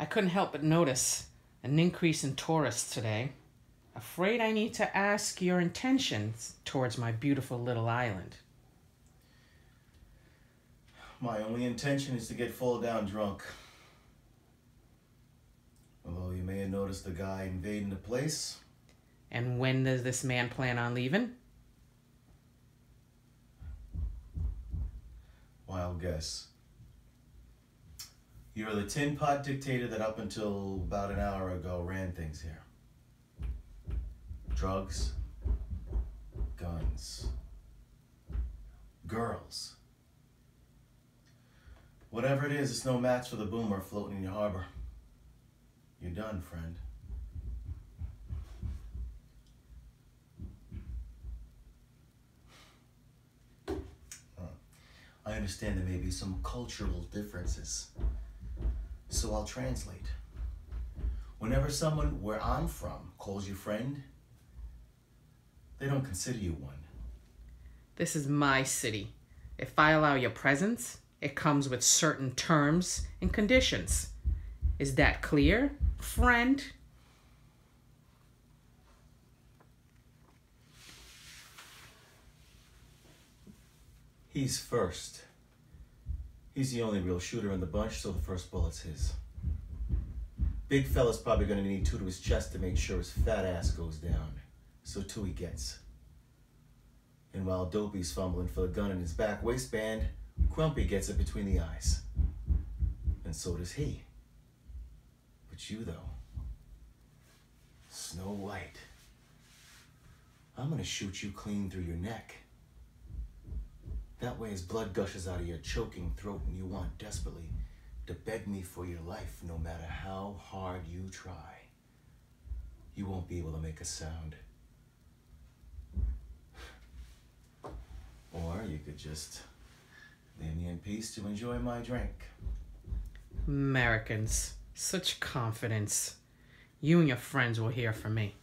I couldn't help but notice an increase in tourists today. Afraid I need to ask your intentions towards my beautiful little island. My only intention is to get full down drunk. Although you may have noticed the guy invading the place. And when does this man plan on leaving? Wild guess. You're the tin pot dictator that up until about an hour ago ran things here. Drugs, guns, girls. Whatever it is, it's no match for the boomer floating in your harbor. You're done, friend. I understand there may be some cultural differences. So I'll translate. Whenever someone where I'm from calls you friend, they don't consider you one. This is my city. If I allow your presence, it comes with certain terms and conditions. Is that clear, friend? He's first. He's the only real shooter in the bunch, so the first bullet's his. Big fella's probably gonna need two to his chest to make sure his fat ass goes down. So two he gets. And while Dopey's fumbling for the gun in his back waistband, Grumpy gets it between the eyes. And so does he. But you, though, Snow White, I'm gonna shoot you clean through your neck. That way, his blood gushes out of your choking throat, and you want desperately to beg me for your life, no matter how hard you try. You won't be able to make a sound. Or you could just leave me in peace to enjoy my drink. Americans, such confidence. You and your friends will hear from me.